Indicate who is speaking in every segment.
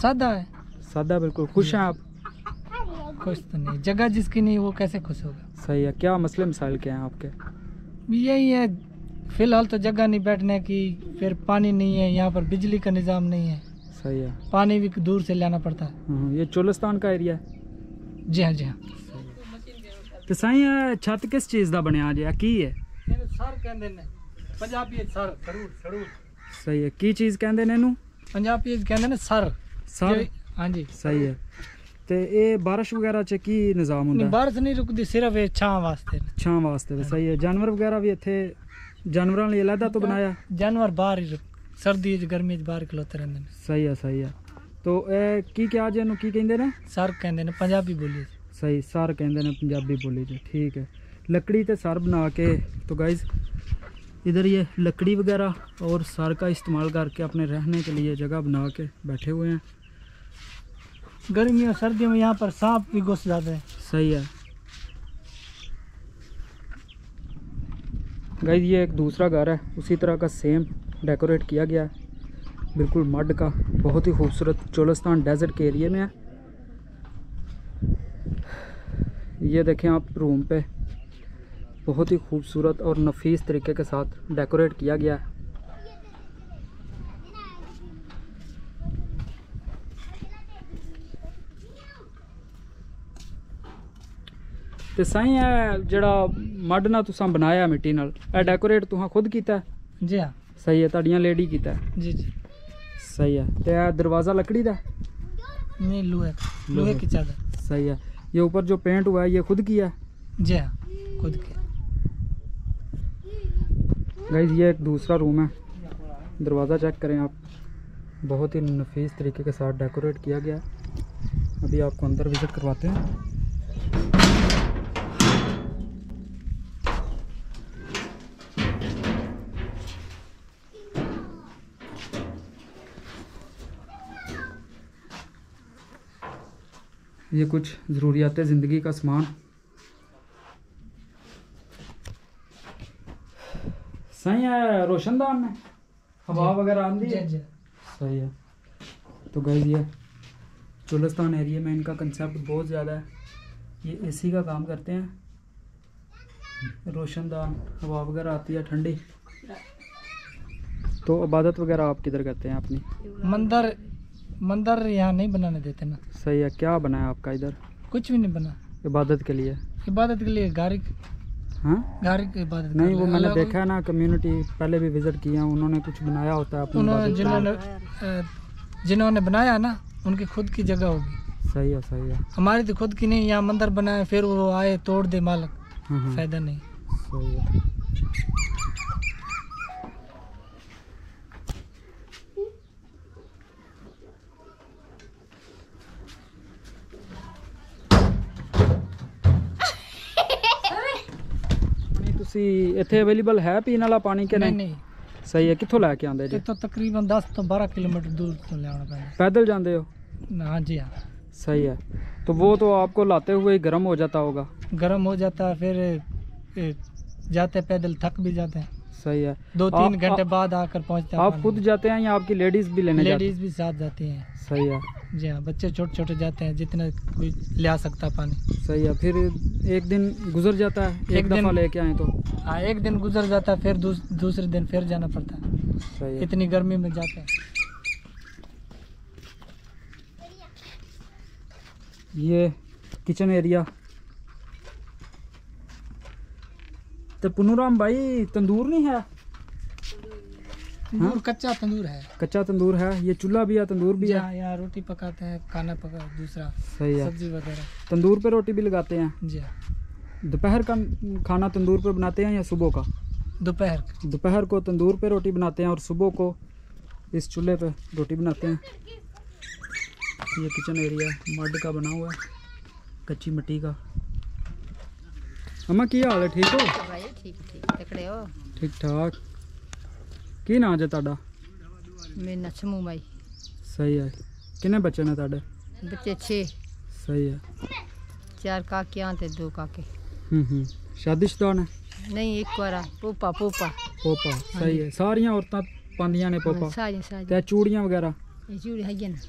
Speaker 1: सादा है
Speaker 2: सादा बिल्कुल खुश हैं आप
Speaker 1: खुश तो नहीं जगह जिसकी नहीं वो कैसे खुश होगा
Speaker 2: सही है क्या मसले मसाइल क्या हैं आपके
Speaker 1: यही है फिलहाल तो जगह नहीं बैठने की फिर पानी नहीं है यहाँ पर बिजली का निज़ाम नहीं है
Speaker 2: सही है
Speaker 1: पानी भी दूर से लाना पड़ता है
Speaker 2: हम्म, ये चोलिस्तान का एरिया है
Speaker 1: जी हाँ जी हाँ
Speaker 2: ਤੇ ਸਾਈਂ ਛੱਤ ਕਿਸ ਚੀਜ਼ ਦਾ ਬਣਿਆ ਜਿਆ ਕੀ ਹੈ
Speaker 1: सर कहते हैं पंजाबी सर जरूर जरूर
Speaker 2: ਸਹੀ ਹੈ ਕੀ ਚੀਜ਼ ਕਹਿੰਦੇ ਨੇ ਇਹਨੂੰ
Speaker 1: पंजाबी कहते हैं सर
Speaker 2: ਸਰ
Speaker 1: ये- हाँ जी
Speaker 2: ਸਹੀ ਹੈ ਤੇ ਇਹ ਬਾਰਿਸ਼ ਵਗੈਰਾ ਚ ਕੀ ਨਿਜ਼ਾਮ ਹੁੰਦਾ ਹੈ?
Speaker 1: बारिश नहीं रुकती सिर्फ ये छां वास्ते
Speaker 2: ਛਾਂ ਵਾਸਤੇ ਤਾਂ ਸਹੀ ਹੈ ਜਾਨਵਰ ਵਗੈਰਾ ਵੀ ਇੱਥੇ ਜਾਨਵਰਾਂ ਲਈ ਅਲੱਗਾ ਤੋਂ ਬਣਾਇਆ
Speaker 1: जानवर बाहर ही रुक- सर्दी च गर्मी च बाहर खलोते रहते हैं
Speaker 2: ਸਹੀ ਹੈ ਸਹੀ ਹੈ ਤੋ ਇਹ ਕੀ ਕਿਹਾ ਜੇ ਇਹਨੂੰ ਕੀ ਕਹਿੰਦੇ ਨੇ
Speaker 1: सर कहते हैं पंजाबी बोली
Speaker 2: ਸਹੀ ਸਰ ਕਹਿੰਦੇ ਨੇ ਪੰਜਾਬੀ ਬੋਲੀ ਚ ਠੀਕ है लकड़ी ਤੇ सर बना के तो गाइज इधर ये लकड़ी वगैरह और सर का इस्तेमाल करके अपने रहने के लिए जगह बना के बैठे हुए हैं
Speaker 1: गर्मियों, सर्दियों में यहाँ पर सांप भी घुस जाते हैं।
Speaker 2: सही है। गाइज़ ये एक दूसरा घर है। उसी तरह का सेम डेकोरेट किया गया है। बिल्कुल मड का, बहुत ही खूबसूरत चोलस्तान डेजर्ट के एरिए में है। ये देखें आप रूम पे। बहुत ही खूबसूरत और नफीस तरीके के साथ डेकोरेट किया गया है। ਤੇ ਸਾਈਂ ਇਹ ਜਿਹੜਾ ਮੱਡ ਨਾਲ ਤੁਸੀਂ ਬਣਾਇਆ ਮਿੱਟੀ ਨਾਲ ਇਹ ਡੈਕੋਰੇਟ ਤੁਸੀਂ ਖੁਦ ਕੀਤਾ ਹੈ?
Speaker 1: जी हाँ
Speaker 2: ਸਹੀ ਹੈ ਤੁਹਾਡੀਆਂ ਲੇਡੀ ਕੀਤਾ ਹੈ।
Speaker 1: जी जी
Speaker 2: ਸਹੀ ਹੈ ਤੇ ਇਹ ਦਰਵਾਜ਼ਾ ਲੱਕੜੀ ਦਾ ਹੈ?
Speaker 1: नहीं लोहे का
Speaker 2: लोहे
Speaker 1: लोहे की चादर
Speaker 2: सही है ये ऊपर जो पेंट हुआ है ये खुद किया है
Speaker 1: जी हाँ खुद के
Speaker 2: गाइज ये एक दूसरा रूम है दरवाज़ा चेक करें आप बहुत ही नफीस तरीके के साथ डेकोरेट किया गया है अभी आपको अंदर विज़िट करवाते हैं ये कुछ ज़रूरियात ज़िंदगी का सामान। सही है रोशनदान में हवा वगैरह
Speaker 1: जी
Speaker 2: है सही है। तो गई ये चोलिस्तान एरिया में इनका कंसेप्ट बहुत ज़्यादा है। ये एसी का काम करते हैं। रोशनदान हवा वगैरह आती है ठंडी। तो इबादत वगैरह आप किधर करते हैं अपनी?
Speaker 1: मंदिर मंदिर यहाँ नहीं बनाने देते ना।
Speaker 2: सही है क्या बनाया आपका इधर?
Speaker 1: कुछ भी नहीं बना।
Speaker 2: इबादत के लिए?
Speaker 1: इबादत के लिए गाड़ी
Speaker 2: हाँ?
Speaker 1: गाड़ी इबादत
Speaker 2: नहीं वो मैंने देखा है ना कम्युनिटी पहले भी विज़िट किया उन्होंने कुछ बनाया होता है
Speaker 1: उन्होंने जिन्होंने जिन्होंने बनाया ना उनकी खुद की जगह होगी।
Speaker 2: सही है सही है।
Speaker 1: हमारी तो खुद की नहीं यहाँ मंदिर बनाए फिर वो आए तोड़ दे मालक।
Speaker 2: हाँ हाँ
Speaker 1: फ़ायदा नहीं।
Speaker 2: सही है। ਤੁਸੀਂ ਇੱਥੇ ਅਵੇਲੇਬਲ ਹੈ ਪੀਣ ਵਾਲਾ ਪਾਣੀ ਕਿ
Speaker 1: नहीं
Speaker 2: ਨਹੀਂ
Speaker 1: नहीं
Speaker 2: ਸਹੀ ਹੈ ਕਿੱਥੋਂ ਲੈ ਕੇ ਆਉਂਦੇ
Speaker 1: ये
Speaker 2: ਜੀ
Speaker 1: तो तकरीबन 10 तो 12 किलोमीटर दूर तो ले आना पड़ेगा
Speaker 2: पैदल ਜਾਂਦੇ ਹੋ
Speaker 1: हाँ जी हाँ
Speaker 2: सही है तो वो तो आपको लाते हुए ही गर्म हो जाता होगा
Speaker 1: गर्म हो जाता है फिर ए, जाते पैदल थक भी जाते हैं
Speaker 2: सही है।
Speaker 1: दो तीन घंटे बाद आकर पहुँचते हैं
Speaker 2: आप खुद जाते हैं या आपकी लेडीज़ भी लेने जाती
Speaker 1: लेडीज़ भी साथ जाती हैं।
Speaker 2: सही है।
Speaker 1: जी हाँ बच्चे छोटे छोटे जाते हैं जितने कोई ले आ सकता है पानी।
Speaker 2: सही है। फिर एक दिन गुजर जाता है एक,
Speaker 1: एक
Speaker 2: दफ़ा
Speaker 1: दिन-
Speaker 2: लेके आए तो।
Speaker 1: हाँ एक दिन गुजर जाता है फिर दूस, दूसरे दिन फिर जाना पड़ता है।
Speaker 2: सही है।
Speaker 1: इतनी गर्मी में जाते हैं।
Speaker 2: ये किचन एरिया तो पुनूराम भाई तंदूर नहीं है?
Speaker 1: तंदूर कच्चा तंदूर है।
Speaker 2: कच्चा तंदूर है? ये चूल्हा भी है तंदूर भी है
Speaker 1: हाँ? यहाँ रोटी पकाते हैं खाना पका दूसरा
Speaker 2: सही है।
Speaker 1: सब्ज़ी वगैरह।
Speaker 2: तंदूर पे रोटी भी लगाते हैं?
Speaker 1: जी हाँ।
Speaker 2: दोपहर का खाना तंदूर पे बनाते हैं या सुबह का?
Speaker 1: दोपहर
Speaker 2: दोपहर को तंदूर पे रोटी बनाते हैं और सुबह को इस चूल्हे पे रोटी बनाते हैं। ये किचन एरिया मड का बना हुआ है कच्ची मिट्टी का। अम्मा की हाल है? ठीक हो? कैसे ठीक ठाक की नाम है
Speaker 3: ताडा मेरा नाम छमू
Speaker 2: सही है कितने बच्चे ने ताडे
Speaker 3: बच्चे 6
Speaker 2: सही
Speaker 3: है चार काकियाँ ते दो
Speaker 2: काके हम्म हम्म शादीशुदा
Speaker 3: ने नहीं एक वाला पोपा
Speaker 2: पोपा पोपा सही है सारीयां औरतें पांदियाँ ने
Speaker 3: पोपा सारी
Speaker 2: सारी ते चूड़ियाँ
Speaker 3: वगैरह ये है ना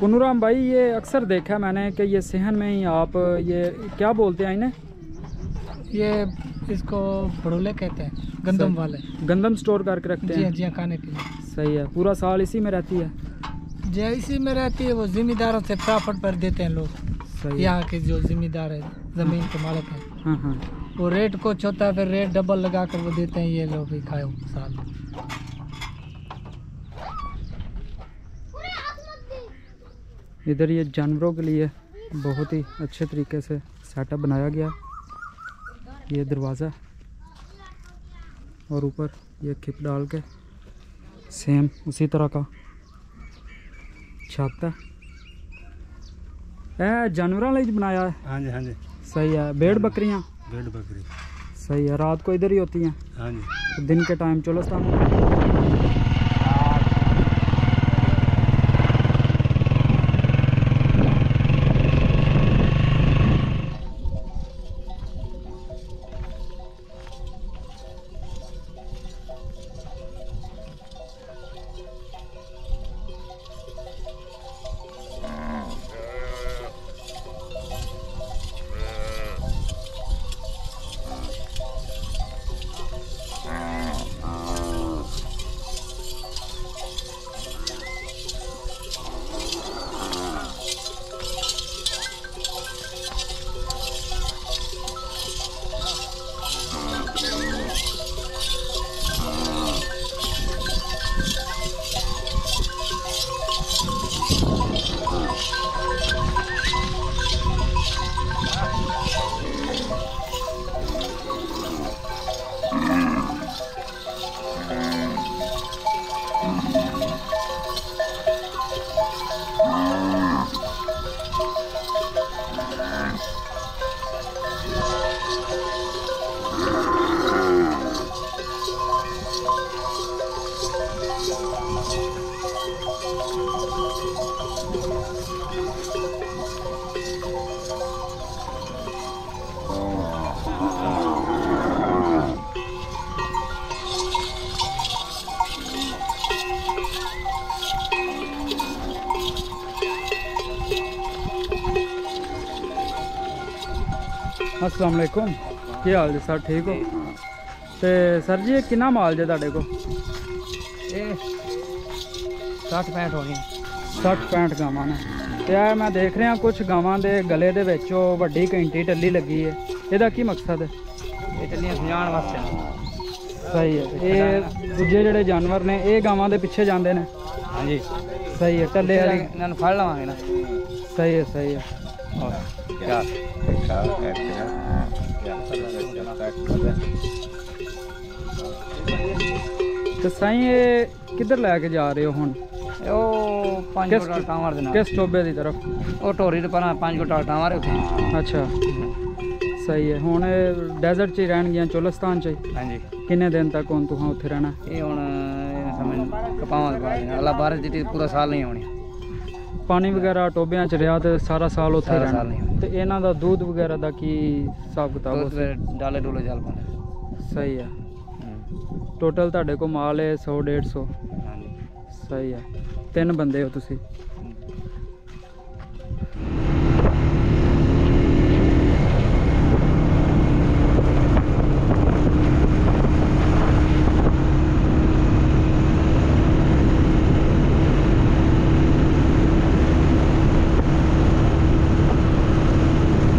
Speaker 2: पुनूराम भाई ये अक्सर देखा मैंने कि ये सेहन में ही आप ये क्या बोलते हैं इन्हें?
Speaker 1: ये इसको भड़ोले कहते हैं गंदम वाले।
Speaker 2: गंदम स्टोर करके रखते
Speaker 1: हाँ। जी हाँ खाने के लिए।
Speaker 2: सही है पूरा साल इसी में रहती है?
Speaker 1: जो इसी में रहती है वो जिम्मेदारों से प्रॉफिट पर देते हैं लोग। यहाँ के जो जिम्मेदार है ज़मीन के मालिक हैं।
Speaker 2: हाँ हाँ।
Speaker 1: वो रेट कुछ होता है फिर रेट डबल लगा कर वो देते हैं ये लोग भी खाओ साल।
Speaker 2: इधर ये जानवरों के लिए बहुत ही अच्छे तरीके से सेटअप बनाया गया। ये दरवाज़ा और ऊपर ये खिप डाल के सेम उसी तरह का छत है। जानवरों लिए बनाया है।
Speaker 4: हाँ जी हाँ जी।
Speaker 2: सही है। भेड़ बकरियाँ।
Speaker 4: भेड़ बकरी।
Speaker 2: सही है। रात को इधर ही होती हैं।
Speaker 4: हाँ जी।
Speaker 2: दिन के टाइम चलो सामने ਅਸਲਾਮ ਅਲੈਕੁਮ। ਕੀ ਹਾਲ ਜੀ ਸਰ ਠੀਕ ਹੋ? ਤੇ ਸਰ ਜੀ ਇਹ ਕਿੰਨਾ ਮਾਲ ਜੇ ਤੁਹਾਡੇ ਕੋਲ?
Speaker 1: ਇਹ 60 65 ਹੋਣੀ
Speaker 2: 60 65 ਗਾਵਾਂ ਨੇ। ਤੇ ਇਹ ਮੈਂ ਦੇਖ ਰਿਹਾ ਕੁਝ ਗਾਵਾਂ ਦੇ ਗਲੇ ਦੇ ਵਿੱਚ ਉਹ ਵੱਡੀ ਘੰਟੀ ਟੱਲੀ ਲੱਗੀ ਹੈ ਇਹਦਾ ਕੀ ਮਕਸਦ ਹੈ
Speaker 1: ਇਹ ਟੱਲੀਆਂ ਸਜਾਉਣ ਵਾਸਤੇ।
Speaker 2: ਸਹੀ ਹੈ ਇਹ ਦੂਜੇ ਜਿਹੜੇ ਜਾਨਵਰ ਨੇ ਇਹ ਗਾਵਾਂ ਦੇ ਪਿੱਛੇ ਜਾਂਦੇ ਨੇ।
Speaker 1: ਹਾਂਜੀ।
Speaker 2: ਸਹੀ ਹੈ ਟੱਲੇ ਵਾਲੀ।
Speaker 1: ਇਹਨਾਂ ਨੂੰ ਫੜ ਲਵਾਂਗੇ ਨਾ।
Speaker 2: ਸਹੀ ਹੈ ਸਹੀ ਹੈ
Speaker 1: ਯਾਰ
Speaker 2: ਤੇ ਸਾਈਂ ਇਹ ਕਿੱਧਰ ਲੈ ਕੇ ਜਾ ਰਹੇ ਹੋ ਹੁਣ
Speaker 1: ਉਹ ਪੰਜ
Speaker 2: ਕਿਸ
Speaker 1: ਕੋਟਾ ਟਾਵਰ ਦੇ ਨਾਲ
Speaker 2: ਕਿਸ ਟੋਬੇ ਦੀ ਤਰਫ
Speaker 1: ਉਹ ਢੋਰੀ ਦੇ ਪਰਾਂ ਪੰਜ ਕੋਟਾ ਟਾਵਰ ਹੈ ਉੱਥੇ
Speaker 2: ਅੱਛਾ ਸਹੀ ਹੈ ਹੁਣ ਡੈਜ਼ਰਟ 'ਚ ਹੀ ਰਹਿਣਗੀਆਂ ਚੋਲਸਤਾਨ 'ਚ ਹੀ
Speaker 1: ਹਾਂਜੀ
Speaker 2: ਕਿੰਨੇ ਦਿਨ ਤੱਕ ਹੁਣ ਤੁਹਾਂ ਉੱਥੇ ਰਹਿਣਾ
Speaker 1: ਇਹ ਹੁਣ ਇਹ ਸਮਝ ਕਪਾਵਾਂ ਦੇ ਬਾਅਦ ਅੱਲਾ ਬਾਰਿਸ਼ ਦਿੱਤੀ ਪੂਰਾ ਸਾਲ ਨਹੀਂ ਹੋਣੀ
Speaker 2: ਪਾਣੀ ਵਗੈਰਾ ਟੋਬਿਆਂ 'ਚ ਰਿਹਾ ਤੇ ਸਾਰਾ ਸਾਲ ਉੱਥੇ
Speaker 1: ਸਾਰਾ
Speaker 2: ਰਹਿਣਾ।
Speaker 1: ਸਾਲ ਨਹੀਂ
Speaker 2: ਤੇ ਇਹਨਾਂ ਦਾ ਦੁੱਧ ਵਗੈਰਾ ਦਾ ਕੀ ਹਿਸਾਬ ਕਿਤਾਬ ਉੱਥੇ?
Speaker 1: ਫਿਰ ਡਾਲੇ ਡੋਲੇ ਚੱਲ ਪਾਉਂਦੇ
Speaker 2: ਸਹੀ ਹੈ। ਟੋਟਲ ਤੁਹਾਡੇ ਕੋਲ ਮਾਲ ਹੈ 100 150
Speaker 1: ਹਾਂਜੀ।
Speaker 2: ਸਹੀ ਹੈ ਤਿੰਨ ਬੰਦੇ ਹੋ ਤੁਸੀਂ।